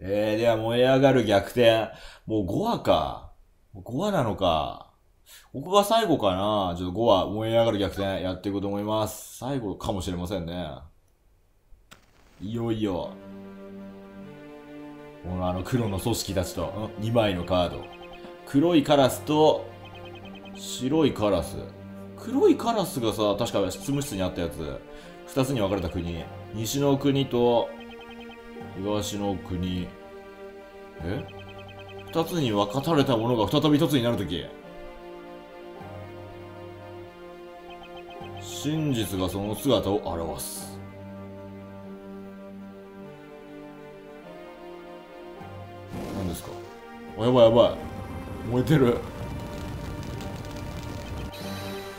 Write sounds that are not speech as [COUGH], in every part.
えー、では燃え上がる逆転。もう5話か。5話なのか。ここが最後かなちょっと5話燃え上がる逆転やっていこうと思います。最後かもしれませんね。いよいよ。このあの黒の組織たちと、2枚のカード。黒いカラスと、白いカラス。黒いカラスがさ、確か執務室にあったやつ。二つに分かれた国。西の国と、東の国。え？二つに分かたれたものが再び一つになるとき。真実がその姿を表す。何ですか？あ、やばいやばい。燃えてる。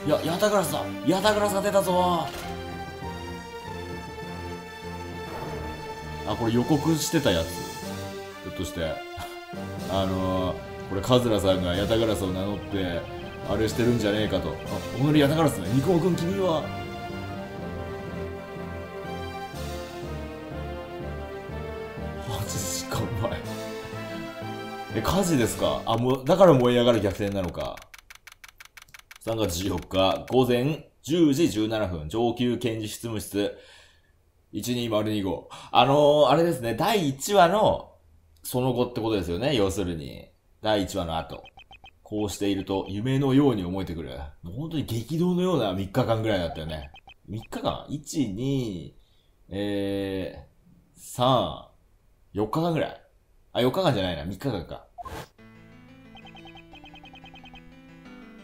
いや、ヤタガラスだヤタガラスが出たぞあ、これ予告してたやつ。ひょっとして。[LAUGHS] あのー、これカズラさんがヤタガラスを名乗って、あれしてるんじゃねえかと。あ、おのりヤタガラスね。ニコモ君君は、8時間前。え、火事ですか？あ、もう、だから燃え上がる逆転なのか。3月14日午前10時17分、上級検事執務室12025。あのー、あれですね、第1話のその後ってことですよね、要するに。第1話の後。こうしていると夢のように思えてくる。もう本当に激動のような3日間ぐらいだったよね。3日間 ?1、2、えー、3、4日間ぐらい。あ、4日間じゃないな、3日間か。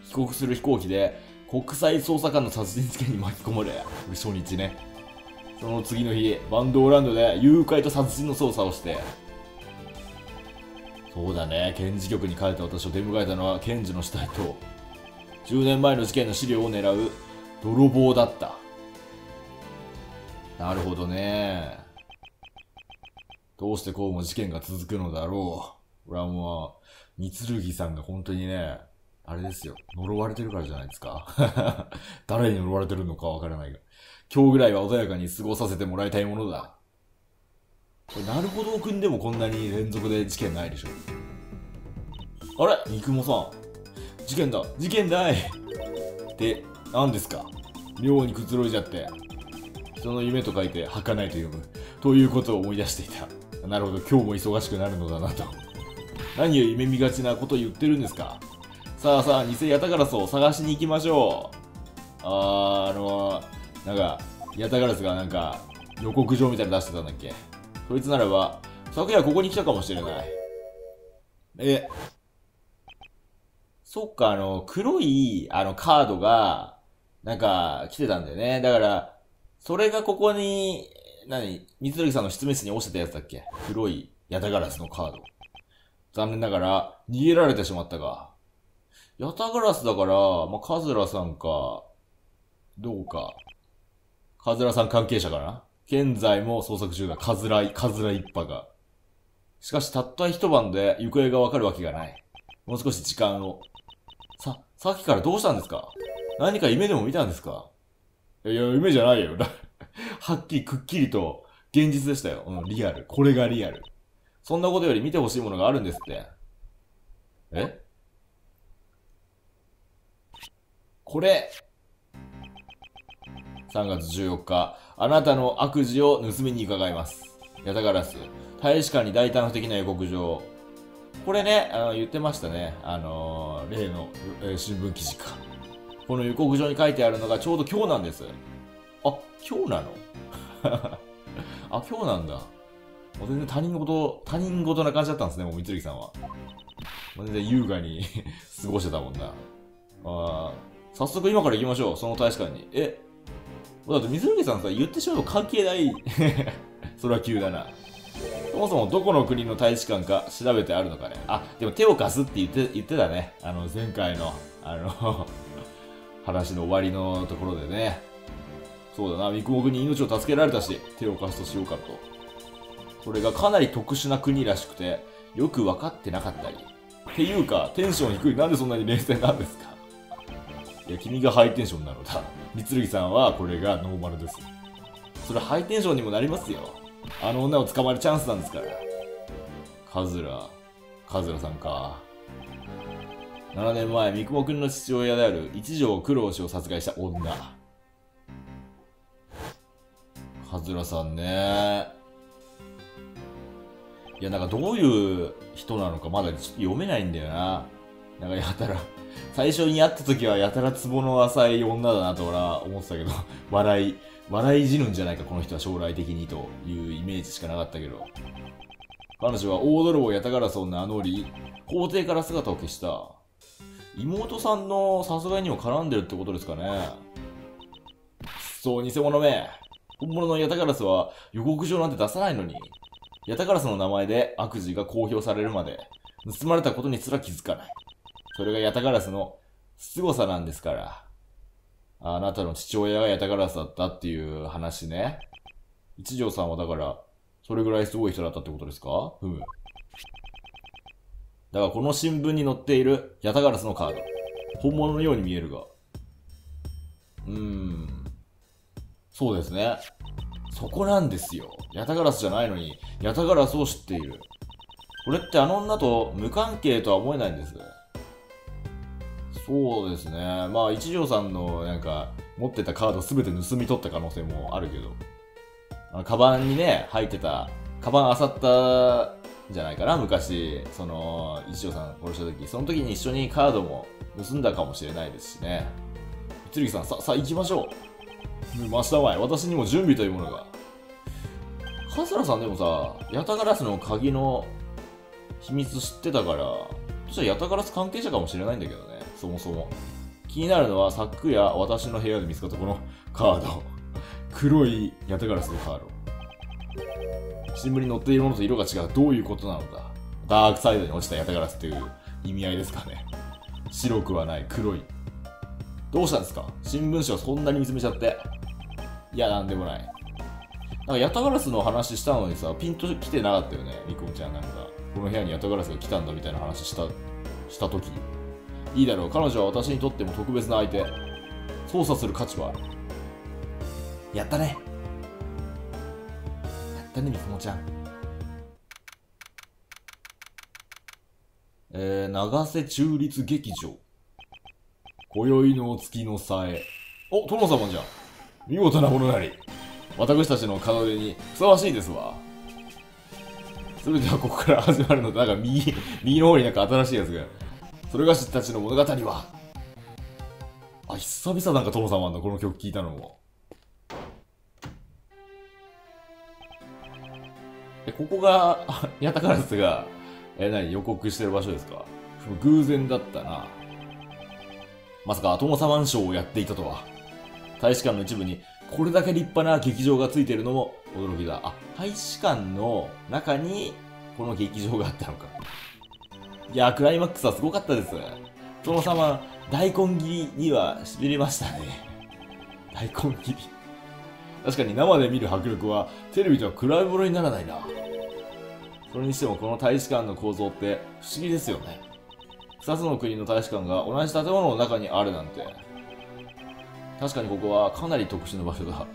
帰国する飛行機で国際捜査官の殺人事件に巻き込まれ、初日ね。その次の日、バンドーランドで誘拐と殺人の捜査をして、そうだね、検事局に帰った私を出迎えたのは検事の死体と、10年前の事件の資料を狙う泥棒だった。なるほどね。どうしてこうも事件が続くのだろう。俺はもう、三剣さんが本当にね、あれですよ。呪われてるからじゃないですか。[LAUGHS] 誰に呪われてるのかわからないが。今日ぐらいは穏やかに過ごさせてもらいたいものだ。これ、なるほどくんでもこんなに連続で事件ないでしょ。あれ？三雲さん。事件だ事件だいって、何ですか？妙にくつろいじゃって。人の夢と書いて、儚いと読む。ということを思い出していた。なるほど、今日も忙しくなるのだなと。何を夢見がちなこと言ってるんですか？さあさあ、偽ヤタガラスを探しに行きましょう。あー、あのー、なんか、ヤタガラスがなんか、予告状みたいなの出してたんだっけ？そいつならば、昨夜ここに来たかもしれない。え、そっか、あの、黒い、あの、カードが、なんか、来てたんだよね。だから、それがここに、何？三剣さんの執務室に落ちてたやつだっけ？黒いヤタガラスのカード。残念ながら、逃げられてしまったが。ヤタガラスだから、まあ、カズラさんか、どうか。カズラさん関係者かな現在も捜索中だ。カズラ、カズラ一派が。しかしたった一晩で行方がわかるわけがない。もう少し時間を。さ、さっきからどうしたんですか？何か夢でも見たんですか？いや、夢じゃないよ。[LAUGHS] はっきりくっきりと現実でしたよ。うん、リアル。これがリアル。そんなことより見てほしいものがあるんですって。え？これ、3月14日、あなたの悪事を盗みに伺います。ヤタガラス。大使館に大胆不敵な予告状。これね、あの言ってましたね。あのー、例の、えー、新聞記事か。この予告状に書いてあるのがちょうど今日なんです。あ、今日なの？[LAUGHS] あ、今日なんだ。もう全然他人事、他人事な感じだったんですね、もう三剣さんは。全然優雅に [LAUGHS] 過ごしてたもんな。あ早速今から行きましょう、その大使館に。え、だって水木さんさ、言ってしまうと関係ない。[LAUGHS] それは急だな。そもそもどこの国の大使館か調べてあるのかね。あ、でも手を貸すって言って言ってたね。あの、前回の、あの [LAUGHS] 話の終わりのところでね。そうだな、三雲国に命を助けられたし、手を貸すとしようかと。それがかなり特殊な国らしくて、よく分かってなかったり。っていうか、テンション低い。なんでそんなに冷静なんですか？いや、君がハイテンションなのだ。三剣さんはこれがノーマルです。それハイテンションにもなりますよ。あの女を捕まえるチャンスなんですから。カズラ。カズラさんか。7年前、三雲くんの父親である一条九郎氏を殺害した女。カズラさんね。いや、なんかどういう人なのかまだちょっと読めないんだよな。なんかやたら、最初に会った時はやたらツボの浅い女だなと俺は思ってたけど、[LAUGHS] 笑い、笑い死ぬんじゃないかこの人は将来的にというイメージしかなかったけど。彼女は大泥棒ヤタガラスを名乗り、法廷から姿を消した。妹さんの殺害にも絡んでるってことですかね。そう、偽物め。本物のヤタガラスは予告状なんて出さないのに、ヤタガラスの名前で悪事が公表されるまで、盗まれたことにすら気づかない。それがヤタガラスの凄さなんですから。あなたの父親がヤタガラスだったっていう話ね。一条さんはだから、それぐらいすごい人だったってことですか？ふむ。だからこの新聞に載っているヤタガラスのカード。本物のように見えるが。うーん。そうですね。そこなんですよ。ヤタガラスじゃないのに、ヤタガラスを知っている。これってあの女と無関係とは思えないんです。そうですね。まあ、一条さんのなんか、持ってたカード全て盗み取った可能性もあるけど、あのカバンにね、入ってた、カバン漁ったじゃないかな、昔、その、一条さん殺した時、その時に一緒にカードも盗んだかもしれないですしね。剣さん、さ、さあ行きましょう。真下前、私にも準備というものが。カスラさんでもさ、ヤタガラスの鍵の秘密知ってたから、そしたらヤタガラス関係者かもしれないんだけどね。そもそも。気になるのは、昨夜私の部屋で見つかったこのカード。黒いヤタガラスのカード。新聞に載っているものと色が違う。どういうことなのか。ダークサイドに落ちたヤタガラスっていう意味合いですかね。白くはない、黒い。どうしたんですか？新聞紙をそんなに見つめちゃって。いや、なんでもない。なんかヤタガラスの話したのにさ、ピンと来てなかったよね、リコちゃんなんか。この部屋にヤタガラスが来たんだみたいな話した、した時いいだろう。彼女は私にとっても特別な相手。操作する価値はある。やったね。やったね、みくもちゃん。えー、長瀬中立劇場。今宵の月のさえ。お、殿様じゃん。見事なものなり。私たちの門出にふさわしいですわ。それではここから始まるのなんか右、右の方になんか新しいやつが。それがしたちの物語は、あ、久々なんかトモさんは、この曲聴いたのも。え、ここが、[LAUGHS] ヤタカラスが、え、何、予告してる場所ですか？偶然だったな。まさか、トモサマンショーをやっていたとは。大使館の一部に、これだけ立派な劇場がついてるのも驚きだ。あ、大使館の中に、この劇場があったのか。いや、クライマックスはすごかったです。殿様、大根切りには痺れましたね。大根切り。確かに生で見る迫力は、テレビとは比べ物にならないな。それにしてもこの大使館の構造って不思議ですよね。二つの国の大使館が同じ建物の中にあるなんて。確かにここはかなり特殊な場所だ。ま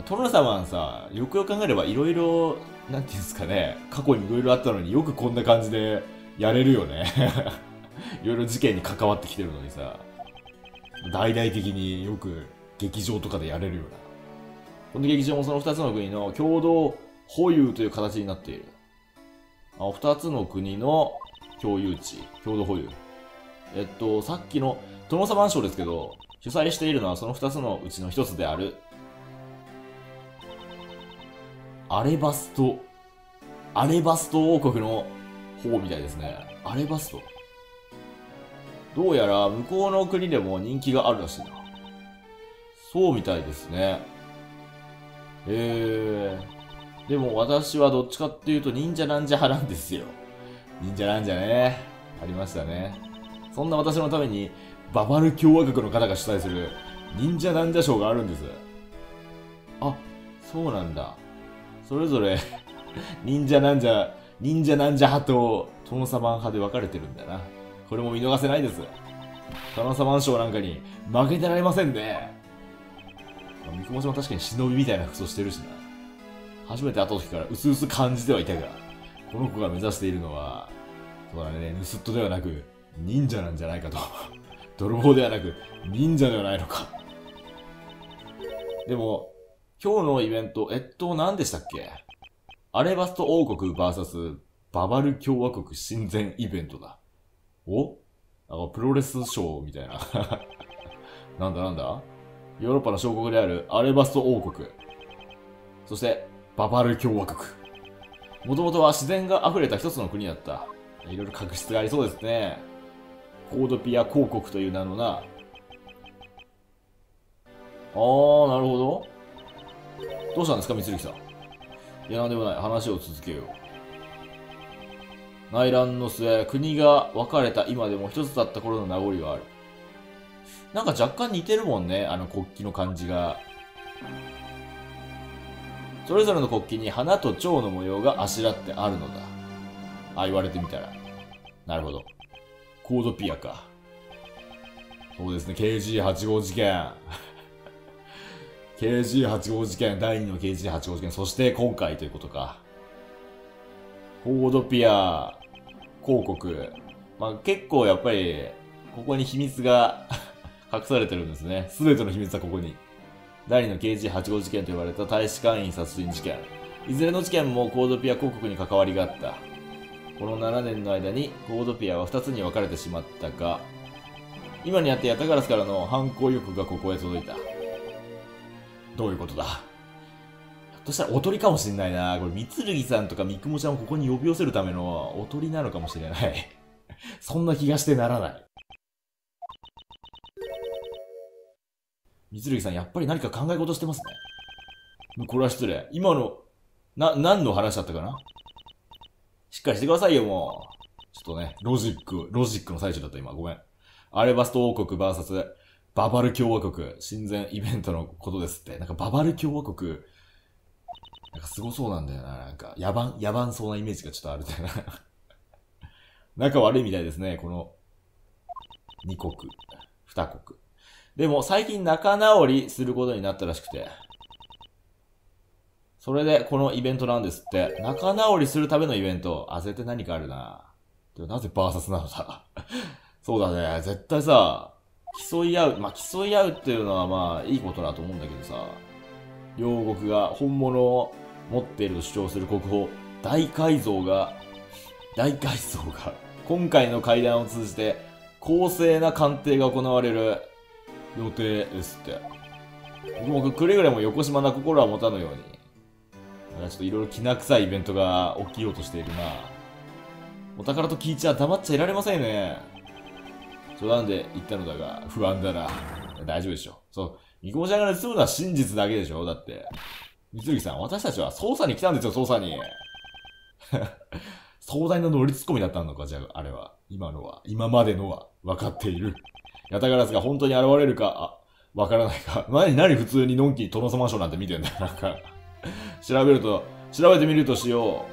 あ、トロ様はさ、よくよく考えればいろいろ、なんていうんですかね、過去にいろいろあったのによくこんな感じでやれるよね [LAUGHS] いろいろ事件に関わってきてるのにさ、大々的によく劇場とかでやれるよな。この劇場もその二つの国の共同保有という形になっている。あ二つの国の共有地、共同保有。えっと、さっきの殿様賞ですけど、主催しているのはその二つのうちの一つである、アレバスト、アレバスト王国の方みたいですね。アレバスト。どうやら向こうの国でも人気があるらしいな。そうみたいですね。えー。でも私はどっちかっていうと忍者なんじゃ派なんですよ。忍者なんじゃね。ありましたね。そんな私のために、ババル共和国の方が主催する忍者なんじゃ賞があるんです。あ、そうなんだ。それぞれ忍者なんじゃ忍者なんじゃ派と殿様派で分かれてるんだな。これも見逃せないです。殿様賞なんかに負けてられませんね。まあ三雲島確かに忍びみたいな服装してるしな。初めて会った時から薄々感じてはいたが、この子が目指しているのは、そうだね、盗人ではなく、忍者なんじゃないかと。[LAUGHS] 泥棒ではなく、忍者ではないのか。でも、今日のイベント、えっと、何でしたっけ？アレバスト王国 VS ババル共和国親善イベントだ。お？なんかプロレスショーみたいな。[LAUGHS] なんだなんだ？ヨーロッパの小国であるアレバスト王国。そして、ババル共和国。もともとは自然が溢れた一つの国だった。いろいろ確執がありそうですね。コードピア公国という名のな。あー、なるほど。どうしたんですか、三剣さん？いや、なんでもない。話を続けよう。内乱の末、国が分かれた今でも一つだった頃の名残がある。なんか若干似てるもんね、あの国旗の感じが。それぞれの国旗に花と蝶の模様があしらってあるのだ。あ、言われてみたら。なるほど。コードピアか。そうですね、KG85 号事件。KG85 号事件、第2の KG85 号事件、そして今回ということか。コードピア広告。まあ結構やっぱり、ここに秘密が [LAUGHS] 隠されてるんですね。すべての秘密はここに。第2の KG85 事件と呼ばれた大使館員殺人事件。いずれの事件もコードピア広告に関わりがあった。この7年の間にコードピアは2つに分かれてしまったが、今にあってヤタガラスからの犯行欲がここへ届いた。どういうことだ？ひょっとしたらおとりかもしんないな。これ、三剣さんとか三雲ちゃんをここに呼び寄せるためのおとりなのかもしれない。そんな気がしてならない。三剣さん、やっぱり何か考え事してますね。これは失礼。今の、な、何の話だったかな？しっかりしてくださいよ、もう。ちょっとね、ロジック、ロジックの最中だった、今。ごめん。アレバスト王国 VS ババル共和国親善イベントのことですって。なんかババル共和国、なんかすごそうなんだよな。なんか、野蛮、野蛮そうなイメージがちょっとあるんだよな。[LAUGHS] 仲悪いみたいですね、この、二国、二国。でも最近仲直りすることになったらしくて。それでこのイベントなんですって。仲直りするためのイベント。あ、絶対何かあるな。でもなぜバーサスなのだ [LAUGHS] そうだね。絶対さ、競い合う。まあ、競い合うっていうのはまあ、いいことだと思うんだけどさ。両国が本物を持っていると主張する国宝、大改造が、[LAUGHS] 大改造が、今回の会談を通じて、公正な鑑定が行われる予定ですって。僕もくれぐれも横島な心は持たぬように。ちょっといろいろきな臭いイベントが起きようとしているな。お宝と聞いちゃ黙っちゃいられませんね。冗談で言ったのだが、不安だな。大丈夫でしょ。そう。みこもちゃんが盗むのは真実だけでしょだって。三剣さん、私たちは捜査に来たんですよ、捜査に。[LAUGHS] 壮大な乗りツッコミだったのか、じゃあ、あれは。今のは。今までのは。分かっている。ヤタガラスが本当に現れるか、あ、わからないか。何、何普通にのんきにトノサマショーなんて見てんだよ。なんか、調べると、調べてみるとしよ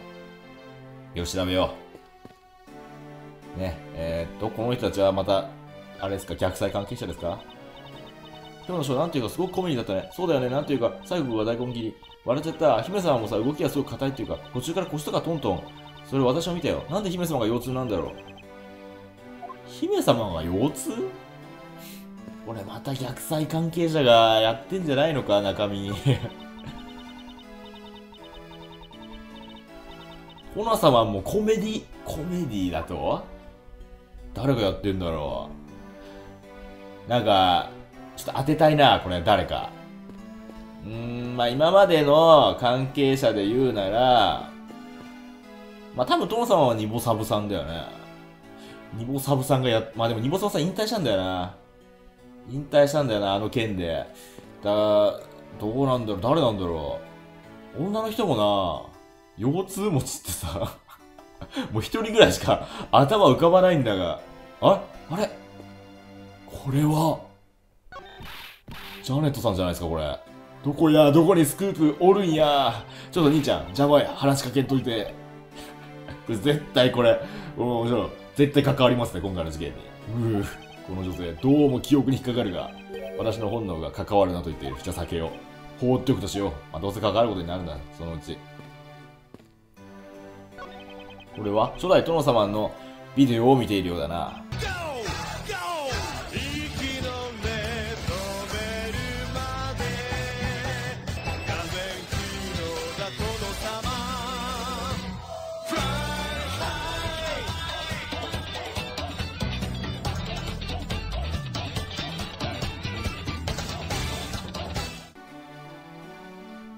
う。よし、調べよう。ね、えー、っと、この人たちはまた、あれですか、逆祭関係者ですか？今日のショー、なんていうか、すごくコメディだったね。そうだよね、なんていうか、最後が大根切り。笑っちゃった。姫様もさ、動きがすごく硬いっていうか、途中から腰とかトントン。それ私も見たよ。なんで姫様が腰痛なんだろう？姫様が腰痛？これまた逆祭関係者がやってんじゃないのか、中身。[LAUGHS] コナ様もコメディ、コメディだと？誰がやってんだろうなんか、ちょっと当てたいな、これ誰か。うーん、まあ今までの関係者で言うなら、まあ多分トノ様はニボサブさんだよね。ニボサブさんがや、まあでもニボサブさん引退したんだよな。引退したんだよな、あの件で。だ、どうなんだろう、誰なんだろう。女の人もな、腰痛持ちってさ、もう一人ぐらいしか頭浮かばないんだが。ああれ？これは、ジャネットさんじゃないですか、これ。どこや、どこにスクープおるんや？ちょっと兄ちゃん、邪魔や、話しかけんといて。これ絶対これ、面白い。絶対関わりますね、今回の事件に。うぅ。この女性、どうも記憶に引っかかるが、私の本能が関わるなと言っている。じゃあ避けよう。放っておくとしよう。まあ、どうせ関わることになるんだ、そのうち。これは？初代殿様のビデオを見ているようだな。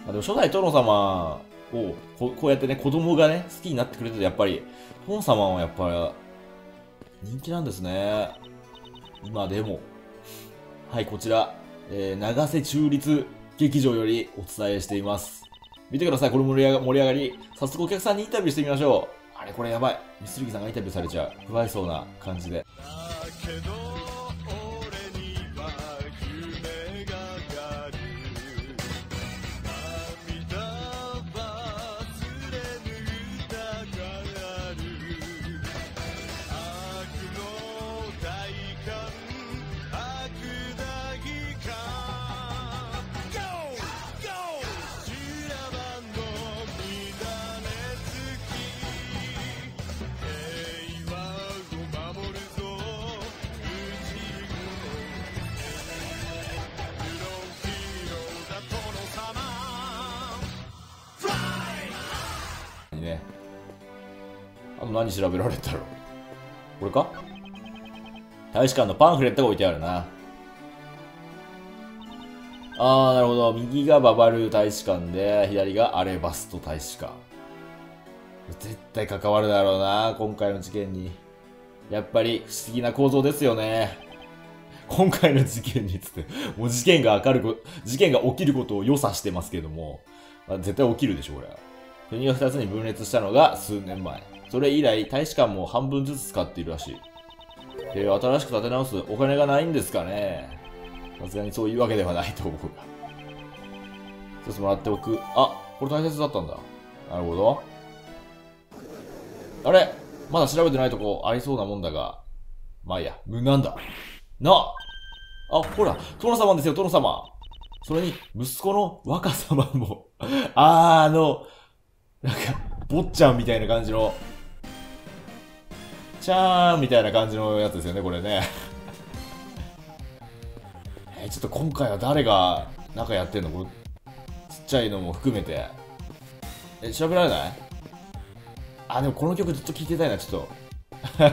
でも初代殿様をここうやってね、子供がね、好きになってくれてて、やっぱり、殿様はやっぱり、人気なんですね。今でも。はい、こちら、えー、長瀬中立劇場よりお伝えしています。見てください、これ盛り上が盛り上がり。早速お客さんにインタビューしてみましょう。あれ、これやばい。ミスルギさんがインタビューされちゃう。不愛想な感じで。何調べられたろう。これか？大使館のパンフレットが置いてあるな。あー、なるほど。右がババルー大使館で、左がアレバスト大使館。絶対関わるだろうな、今回の事件に。やっぱり不思議な構造ですよね。今回の事件につって、もう事件が明るく、事件が起きることを予査してますけども、まあ、絶対起きるでしょ、これは。国が2つに分裂したのが数年前。それ以来、大使館も半分ずつ使っているらしい。え、新しく建て直すお金がないんですかねさすがにそういうわけではないと思うが。一つもらっておく。あ、これ大切だったんだ。なるほど。あれまだ調べてないとこありそうなもんだが。まあいいや、無難だ。なああ、ほら、殿様ですよ、殿様。それに、息子の若様もあー、[LAUGHS] あの、なんか、坊ちゃんみたいな感じの、ちゃーんみたいな感じのやつですよね、これね。[LAUGHS] えちょっと今回は誰が中やってんの？これ、ちっちゃいのも含めて。え、調べられない？あ、でもこの曲ずっと聴いてたいな、ちょっと。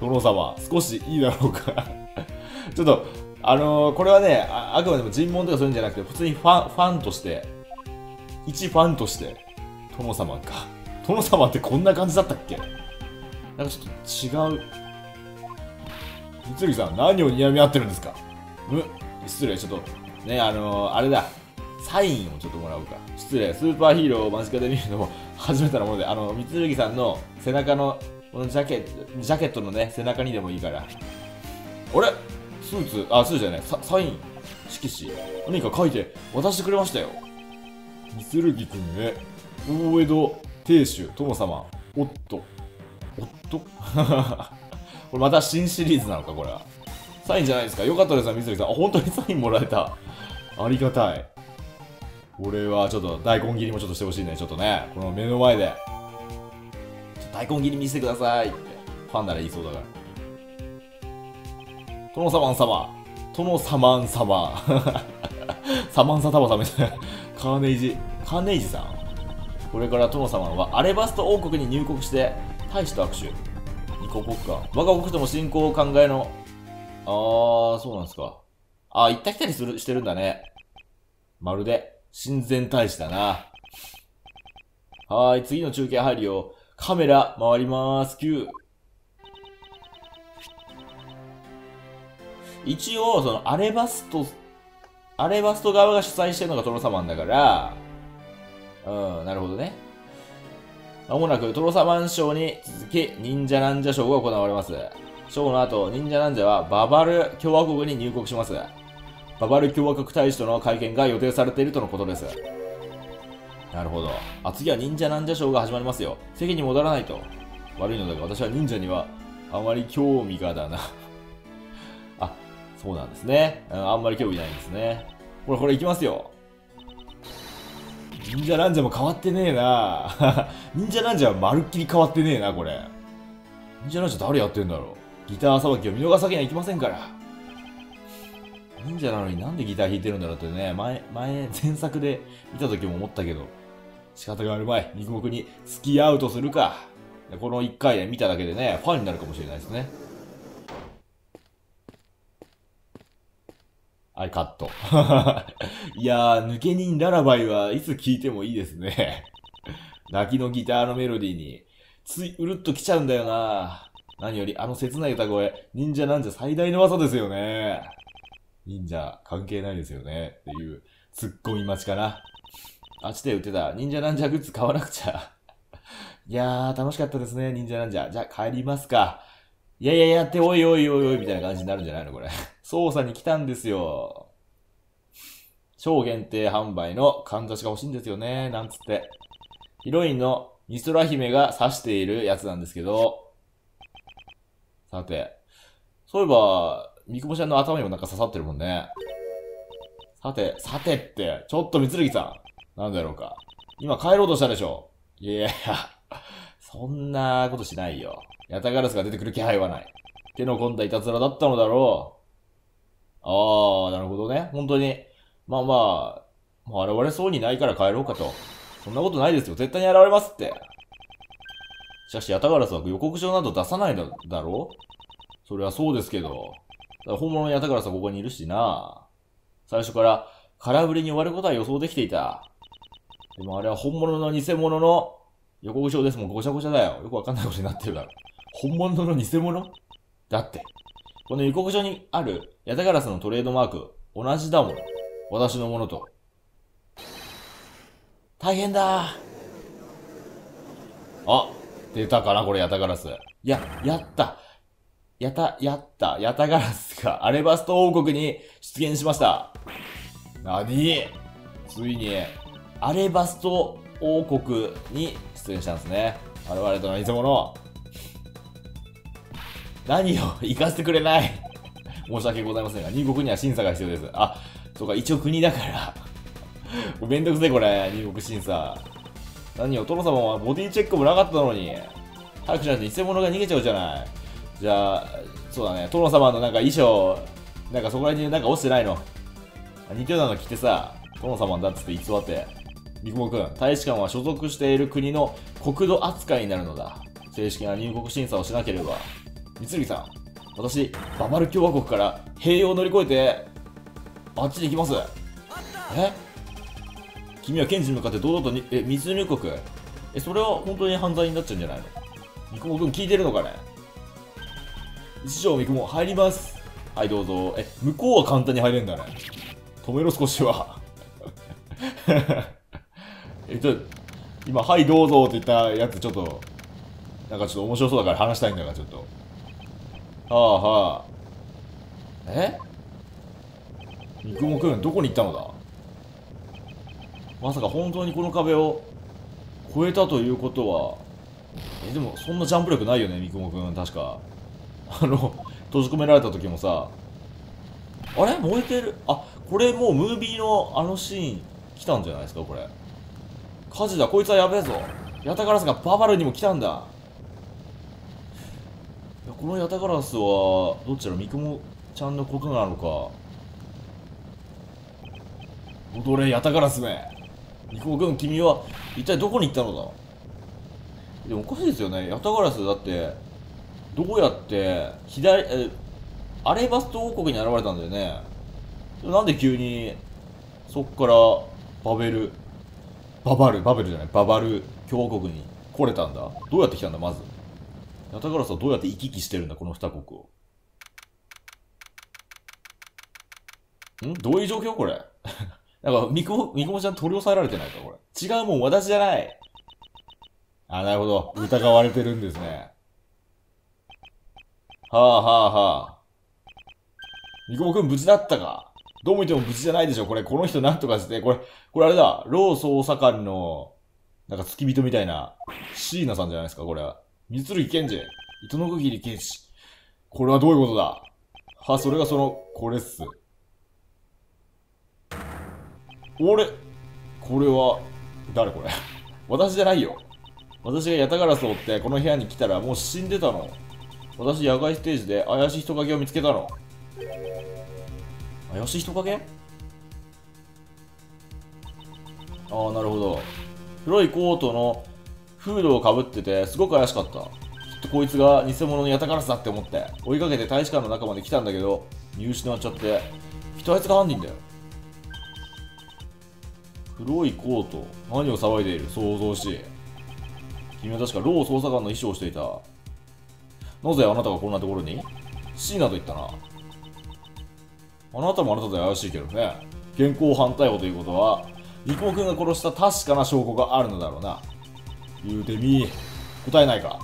[LAUGHS] 殿様、少しいいだろうか [LAUGHS] ちょっと、あのー、これはねあ、あくまでも尋問とかそういうんじゃなくて、普通にファン、ファンとして、一ファンとして、殿様か。殿様ってこんな感じだったっけ？なんかちょっと違う。三木さん、何を睨み合ってるんですか？む、失礼、ちょっと、ね、あのー、あれだ。サインをちょっともらおうか。失礼、スーパーヒーローを間近で見るのも [LAUGHS] 初めてなもので、あの、三剣さんの背中の、このジャケット、ジャケットのね、背中にでもいいから。あれ？スーツ、あ、スーツじゃない、ササイン、色紙、何か書いて渡してくれましたよ。三剣くんね、大江戸亭主、殿様、おっと、おっと [LAUGHS] これまた新シリーズなのか、これは。サインじゃないですか。よかったですよ、水木さん。あ、本当にサインもらえた。ありがたい。これはちょっと大根切りもちょっとしてほしいね。ちょっとね、この目の前で。大根切り見せてくださいって。ファンなら言いそうだから。殿様ん様。殿様ん様。サマンサタバサみたいな。カーネイジ、カーネイジさんこれから殿様はアレバスト王国に入国して大使と握手。二個国家我が国とも信仰を考えのあーそうなんですか。あー行った来たりするしてるんだね。まるで。親善大使だな。はーい次の中継入るよ。カメラ回りまーす Q 一応そのアレバストアレバスト側が主催してるのが殿様だから。うん、なるほどね。まもなくトロサマン賞に続き忍者なんじゃ賞が行われます。賞の後、忍者なんじゃはババル共和国に入国します。ババル共和国大使との会見が予定されているとのことです。なるほど。あ、次は忍者なんじゃ賞が始まりますよ。席に戻らないと。悪いのだが、私は忍者にはあまり興味がだな [LAUGHS] あ、そうなんですね。あんまり興味ないんですね。これ、これいきますよ。忍者なんじゃも変わってねえな [LAUGHS] 忍者なんじゃはまるっきり変わってねえな、これ。忍者なんじゃ誰やってんだろうギターさばきを見逃すわけにはいきませんから。忍者なのになんでギター弾いてるんだろうってね、前、前、前作で見た時も思ったけど、仕方があるまい。肉目に付き合うとするか。この1回で見ただけでね、ファンになるかもしれないですね。はい、カット。いやー、抜け人ララバイはいつ聴いてもいいですね。泣きのギターのメロディーに、つい、うるっと来ちゃうんだよな何より、あの切ない歌声、忍者なんじゃ最大の技ですよね。忍者関係ないですよね。っていう、ツッコミ待ちかな。あっちで売ってた、忍者なんじゃグッズ買わなくちゃ。いやー、楽しかったですね、忍者なんじゃ。じゃあ帰りますか。いやいややって、おいおいおいおい、みたいな感じになるんじゃないのこれ。[LAUGHS] 操作に来たんですよ。超限定販売のかんざしが欲しいんですよね、なんつって。ヒロインのミスラ姫が指しているやつなんですけど、さて、そういえば、ミクモちゃんの頭にもなんか刺さってるもんね。さて、さてって、ちょっと三剣さん、なんだろうか。今帰ろうとしたでしょいやいや、そんなことしないよ。ヤタガラスが出てくる気配はない。手の込んだいたずらだったのだろう。ああ、なるほどね。本当に。まあまあ、もう現れそうにないから帰ろうかと。そんなことないですよ。絶対に現れますって。しかし、ヤタガラスは予告状など出さないのだろうそれはそうですけど。本物のヤタガラスはここにいるしな。最初から空振りに終わることは予想できていた。でもあれは本物の偽物の予告状ですもん。ごちゃごちゃだよ。よくわかんないことになってるだろう。本物の偽物？だって、この予告状にあるヤタガラスのトレードマーク、同じだもん。私のものと。大変だあ、出たかなこれヤタガラス。いや、やった。やた、やった。ヤタガラスがアレバスト王国に出現しました。なについに、アレバスト王国に出現したんですね。我々との偽物。何を行かせてくれない申し訳ございませんが、入国には審査が必要です。あ、そうか、一応国だからめんどくせえ、これ、入国審査。何よ、殿様はボディチェックもなかったのに。早くしないと偽物が逃げちゃうじゃない。じゃあ、そうだね、殿様のなんか衣装、なんかそこら辺になんか落ちてないの？似てたの着てさ、殿様だっつって偽って。三雲くん、大使館は所属している国の国土扱いになるのだ。正式な入国審査をしなければ。三剣さん、私、ババル共和国から塀を乗り越えて、あっちに行きます。え？君は検事に向かって堂々とに、え、密入国？え、それは本当に犯罪になっちゃうんじゃないの？三雲くん聞いてるのかね？一条三雲、入ります。はい、どうぞ。え、向こうは簡単に入れるんだね。止めろ、少しは。[LAUGHS] えっと、今、はい、どうぞって言ったやつ、ちょっと、なんかちょっと面白そうだから話したいんだが、ちょっと。はあはあ。え？三雲くん、どこに行ったのだ？まさか本当にこの壁を越えたということは、え、でもそんなジャンプ力ないよね、三雲くん、確か。あの、閉じ込められた時もさ、あれ？燃えてる？あ、これもうムービーのあのシーン来たんじゃないですか、これ。火事だ、こいつはやべえぞ。ヤタガラスがババルにも来たんだ。やこのヤタガラスは、どっちだろう、三雲ちゃんのことなのか。踊れ、ヤタガラスめ。三雲君、君は一体どこに行ったのだ？でもおかしいですよね。ヤタガラスだって、どうやって、左、え、アレバスト王国に現れたんだよね。なんで急に、そっからバベル、ババル、バベルじゃない、ババル共和国に来れたんだ？どうやって来たんだ、まず？ヤタガラスはどうやって行き来してるんだ、この二国を。ん？どういう状況これ？[LAUGHS] なんか、みこ、みこもちゃん取り押さえられてないかこれ。違うもん、私じゃない。あ、なるほど。疑われてるんですね。はあはあはあ。みこもくん無事だったか？どう見ても無事じゃないでしょこれ、この人なんとかして、これ、これあれだ。ロー捜査官の、なんか付き人みたいな、椎名さんじゃないですか、これは。三剣賢治、糸の区切り刑事。これはどういうことだ？は、それがその、これっす。俺、これは、誰これ？私じゃないよ。私がヤタガラスを追ってこの部屋に来たらもう死んでたの。私、野外ステージで怪しい人影を見つけたの。怪しい人影？ああ、なるほど。黒いコートのフードをかぶってて、すごく怪しかった。きっとこいつが偽物のヤタガラスだって思って、追いかけて大使館の中まで来たんだけど、見失っちゃって、きっとあいつが犯人だよ。黒いコート。何を騒いでいる想像しい。君は確かロー捜査官の衣装をしていた。なぜあなたがこんなところに？シーナと言ったな。あなたもあなたで怪しいけどね。現行犯逮捕ということは、三雲君が殺した確かな証拠があるのだろうな。言うてみ、答えないか。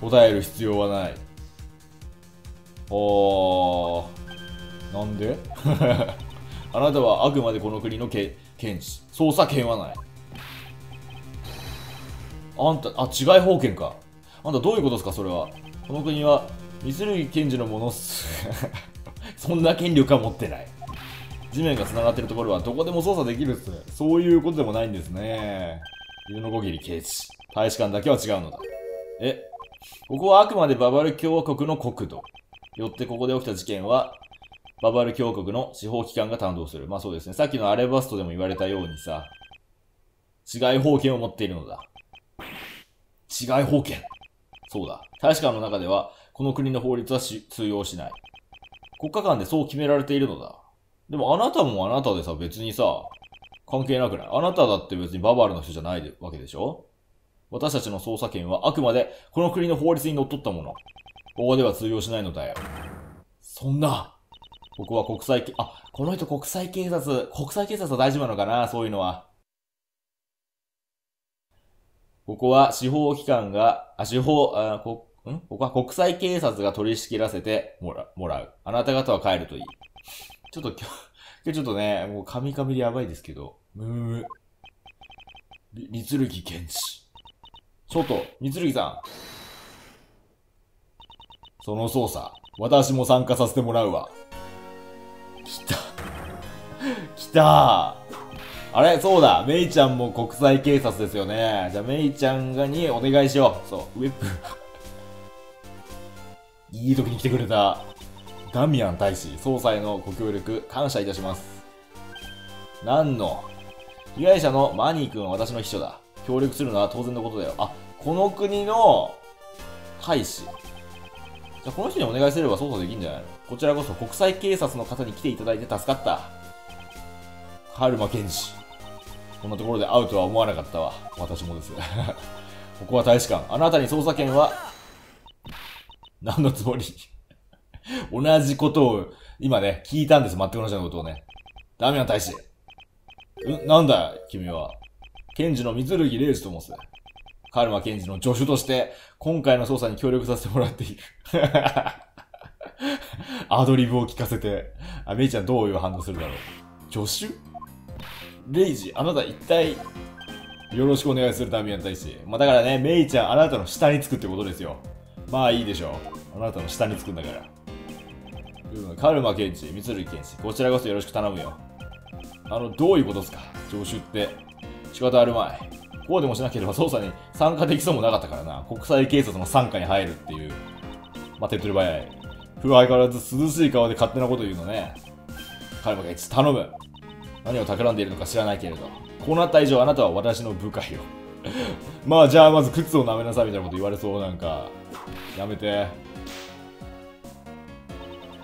答える必要はない。おー、なんで？[LAUGHS] あなたはあくまでこの国のけ検事。捜査権はない。あんた、あ、違い法権か。あんたどういうことですか、それは。この国は、三剣検事のものっす。[LAUGHS] そんな権力は持ってない。地面が繋がってるところはどこでも操作できるっす。そういうことでもないんですね。犬の小切刑事。大使館だけは違うのだ。え、ここはあくまでババル共和国の国土。よってここで起きた事件は、ババル共和国の司法機関が担当する。まあそうですね。さっきのアレバストでも言われたようにさ、違い法権を持っているのだ。違い法権。そうだ。大使館の中では、この国の法律は通用しない。国家間でそう決められているのだ。でもあなたもあなたでさ、別にさ、関係なくない？あなただって別にババルの人じゃないわけでしょ？私たちの捜査権はあくまでこの国の法律にのっったもの。ここでは通用しないのだよ。そんな。ここは国際、あ、この人国際警察、国際警察は大丈夫なのかな？そういうのは。ここは司法機関が、あ、司法、あ、こ、ん？ここは国際警察が取り仕切らせてもらもらう。あなた方は帰るといい。ちょっと今日、[LAUGHS] 今日ちょっとね、もうカミカミでやばいですけど。むむむ。三剣検事。ちょっと、三剣さん。その捜査、私も参加させてもらうわ。来た。[LAUGHS] 来たあれ？そうだ。メイちゃんも国際警察ですよね。じゃあ、メイちゃんがにお願いしよう。そう、ウェップ。[LAUGHS] いい時に来てくれた。ダミアン大使、総裁のご協力、感謝いたします。何の被害者のマニー君は私の秘書だ。協力するのは当然のことだよ。あ、この国の大使。じゃこの人にお願いすれば操作できるんじゃないの？こちらこそ国際警察の方に来ていただいて助かった。カルマ検事。こんなところで会うとは思わなかったわ。私もです。[LAUGHS] ここは大使館。あなたに捜査権は何のつもり？[LAUGHS] 同じことを今ね、聞いたんです。全く同じようなことをね。ダメな大使。ん？なんだ君は。検事の三剣礼二と申す。カルマ検事の助手として、今回の捜査に協力させてもらっている。[LAUGHS] アドリブを聞かせて、あ、メイちゃんどういう反応するだろう。助手？レイジ、あなた一体、よろしくお願いするダミアン大使。まあ、だからね、メイちゃん、あなたの下につくってことですよ。まあいいでしょう。あなたの下につくんだから。うん、カルマ検事、三剣検事、こちらこそよろしく頼むよ。あの、どういうことですか？助手って。仕方あるまい。こうでもしなければ捜査に参加できそうもなかったからな。国際警察の参加に入るっていう。まあ、手っ取り早い。風相変わらず涼しい顔で勝手なこと言うのね。カルマ検事、頼む。何を企んでいるのか知らないけれど。こうなった以上あなたは私の部下よ。[LAUGHS] まあじゃあまず靴を舐めなさいみたいなこと言われそうなんか。やめて。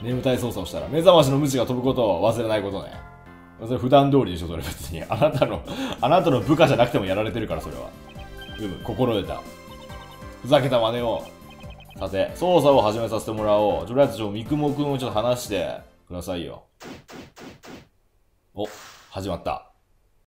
眠たい操作をしたら目覚ましの無知が飛ぶことを忘れないことね。それ普段通りでしょ、それ別に。あなたの、あなたの部下じゃなくてもやられてるから、それは。うむ、心得た。ふざけた真似を。さて、操作を始めさせてもらおう。とりあえず、ちょ、三雲くんをちょっと話してくださいよ。お、始まった。